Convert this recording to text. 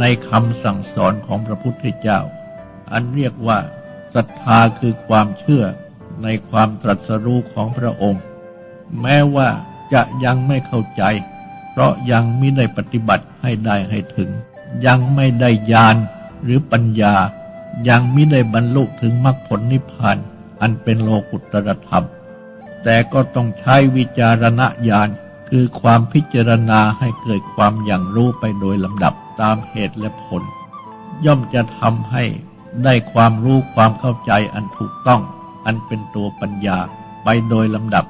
ในคำสั่งสอนของพระพุทธเจ้า อันเรียกว่าศรัทธาคือความเชื่อในความตรัสรู้ของพระองค์ แม้ว่าจะยังไม่เข้าใจ เพราะยังไม่ได้ปฏิบัติให้ได้ให้ถึง ยังไม่ได้ญาณหรือปัญญา ยังไม่ได้บรรลุถึงมรรคผลนิพพาน อันเป็นโลกุตตรธรรม แต่ก็ต้องใช้วิจารณญาณ คือความพิจารณาให้เกิดความอย่างรู้ไปโดยลำดับตามเหตุและผล ย่อมจะทำให้ได้ความรู้ความเข้าใจอันถูกต้อง อันเป็นตัวปัญญาไปโดยลำดับ